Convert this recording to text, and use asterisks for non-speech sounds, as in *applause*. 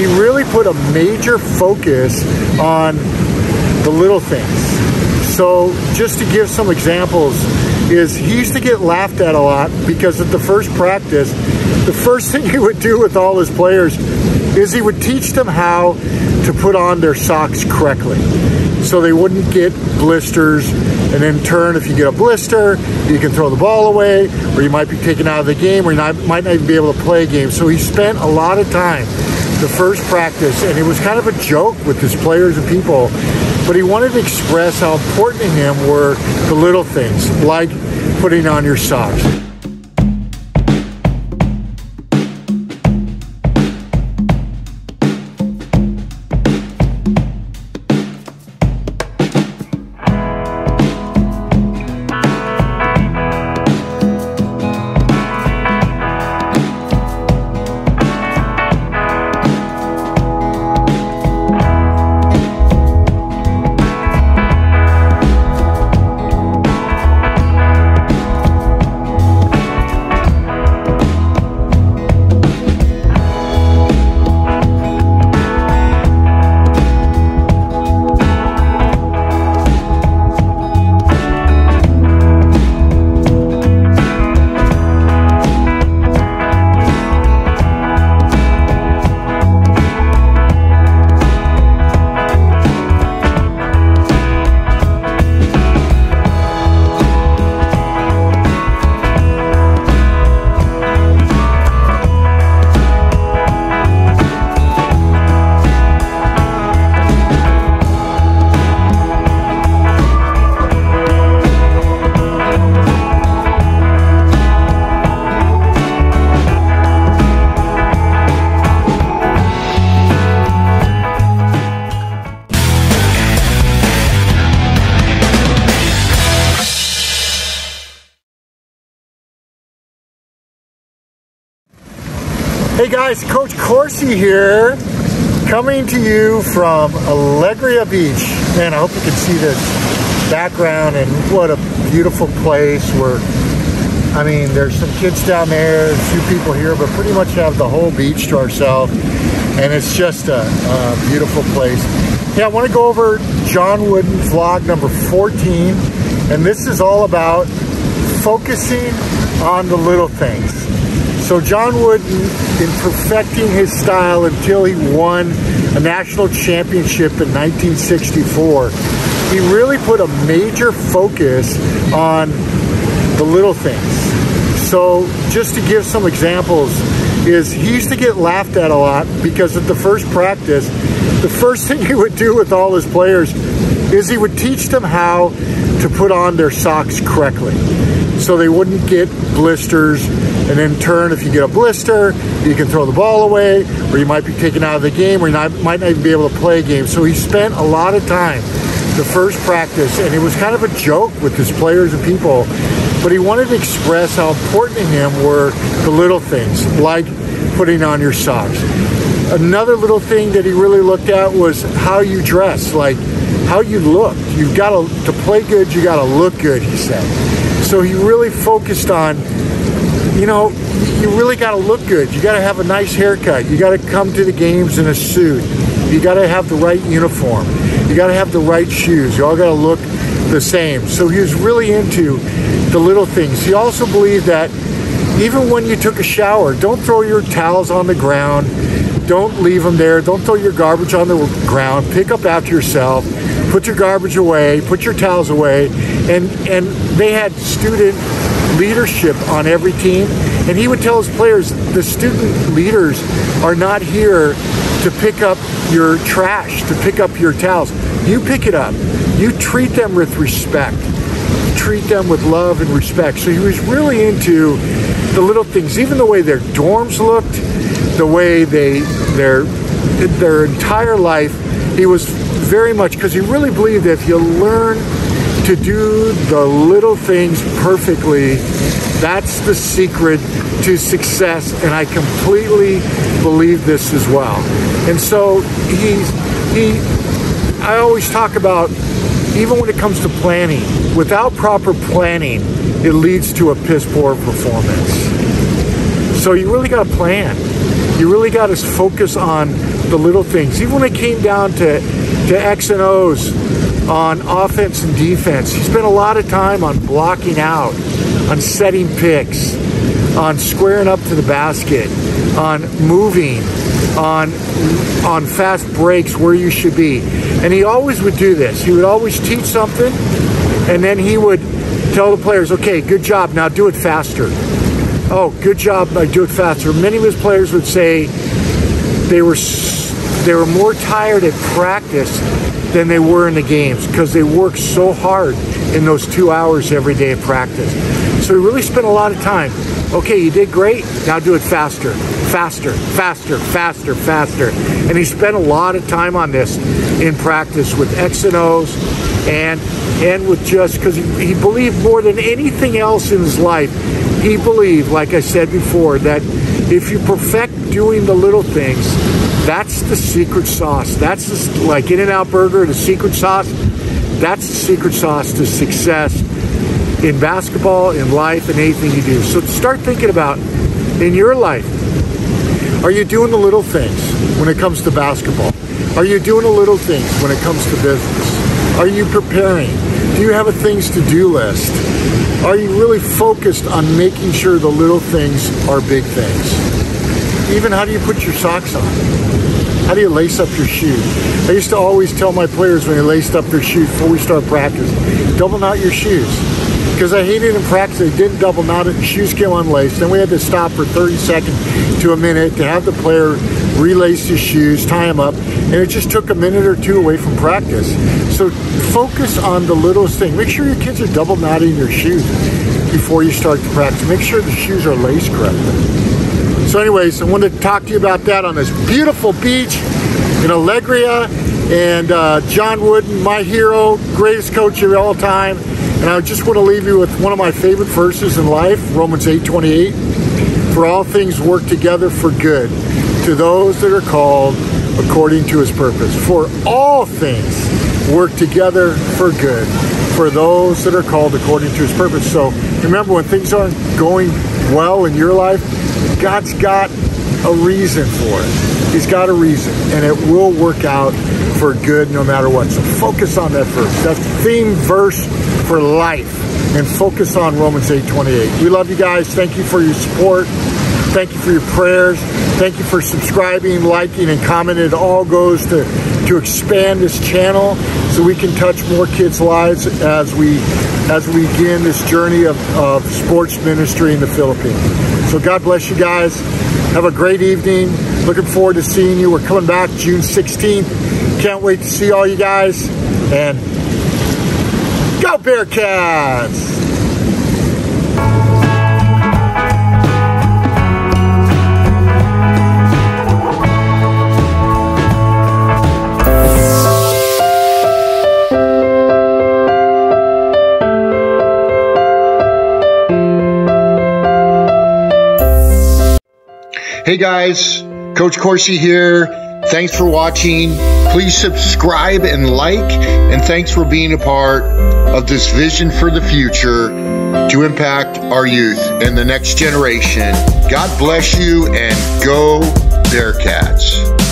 he really put a major focus on the little things. So just to give some examples, is he used to get laughed at a lot because at the first practice, the first *laughs* thing he would do with all his players is he would teach them how to put on their socks correctly so they wouldn't get blisters and in turn if you get a blister you can throw the ball away or you might be taken out of the game or you not, might not even be able to play a game so he spent a lot of time the first practice and it was kind of a joke with his players and people but he wanted to express how important to him were the little things like putting on your socks Hey guys, Coach Corsi here, coming to you from Alegria Beach. Man, I hope you can see this background and what a beautiful place where, I mean, there's some kids down there, a few people here, but pretty much have the whole beach to ourselves. And it's just a, a beautiful place. Yeah, I want to go over John Wooden vlog number 14. And this is all about focusing on the little things. So John Wooden, in perfecting his style until he won a national championship in 1964, he really put a major focus on the little things. So just to give some examples, is he used to get laughed at a lot because at the first practice, the first *laughs* thing he would do with all his players is he would teach them how to put on their socks correctly so they wouldn't get blisters and in turn. If you get a blister you can throw the ball away or you might be taken out of the game or you not, might not even be able to play a game. So he spent a lot of time the first practice and it was kind of a joke with his players and people but he wanted to express how important to him were the little things like putting on your socks. Another little thing that he really looked at was how you dress like how you look. You've got to to play good you got to look good he said so he really focused on, you know, you really got to look good. You got to have a nice haircut. You got to come to the games in a suit. You got to have the right uniform. You got to have the right shoes. You all got to look the same. So he was really into the little things. He also believed that even when you took a shower, don't throw your towels on the ground. Don't leave them there. Don't throw your garbage on the ground. Pick up after yourself put your garbage away, put your towels away, and and they had student leadership on every team, and he would tell his players, the student leaders are not here to pick up your trash, to pick up your towels. You pick it up. You treat them with respect. Treat them with love and respect. So he was really into the little things, even the way their dorms looked, the way they their their entire life. He was very much because he really believed that if you learn to do the little things perfectly, that's the secret to success. And I completely believe this as well. And so he's he I always talk about even when it comes to planning, without proper planning, it leads to a piss poor performance. So you really got to plan. You really got to focus on the little things. Even when it came down to, to X and O's on offense and defense, he spent a lot of time on blocking out, on setting picks, on squaring up to the basket, on moving, on on fast breaks where you should be. And he always would do this. He would always teach something and then he would tell the players, okay, good job, now do it faster. Oh, good job, I do it faster. Many of his players would say they were they were more tired at practice than they were in the games because they worked so hard in those two hours every day of practice. So he really spent a lot of time. Okay, you did great. Now do it faster, faster, faster, faster, faster. And he spent a lot of time on this in practice with X and O's and and with just because he, he believed more than anything else in his life. He believed, like I said before, that if you perfect doing the little things, that's the secret sauce. That's the, like In and Out Burger, the secret sauce. That's the secret sauce to success in basketball, in life, and anything you do. So start thinking about in your life. Are you doing the little things when it comes to basketball? Are you doing the little things when it comes to business? Are you preparing? Do you have a things to do list? Are you really focused on making sure the little things are big things? Even how do you put your socks on? How do you lace up your shoes? I used to always tell my players when they laced up their shoes before we start practice, double knot your shoes because I hated in practice they didn't double knot it, the shoes came unlaced. Then we had to stop for 30 seconds to a minute to have the player relace his shoes, tie them up, and it just took a minute or two away from practice. So focus on the littlest thing. Make sure your kids are double knotting their shoes before you start the practice. Make sure the shoes are laced correctly. So anyways, I wanted to talk to you about that on this beautiful beach in Alegria. And uh, John Wooden, my hero, greatest coach of all time. And I just want to leave you with one of my favorite verses in life, Romans 8 28. For all things work together for good to those that are called according to his purpose. For all things work together for good for those that are called according to his purpose. So remember, when things aren't going well in your life, God's got a reason for it. He's got a reason, and it will work out for good no matter what. So focus on that verse. That theme verse for life and focus on Romans 8 28. We love you guys. Thank you for your support. Thank you for your prayers. Thank you for subscribing, liking, and commenting. It all goes to, to expand this channel so we can touch more kids' lives as we as we begin this journey of, of sports ministry in the Philippines. So God bless you guys. Have a great evening. Looking forward to seeing you. We're coming back June 16th. Can't wait to see all you guys. And Go Bearcats! Hey guys, Coach Corsi here. Thanks for watching. Please subscribe and like, and thanks for being a part of this vision for the future to impact our youth and the next generation. God bless you and go Bearcats.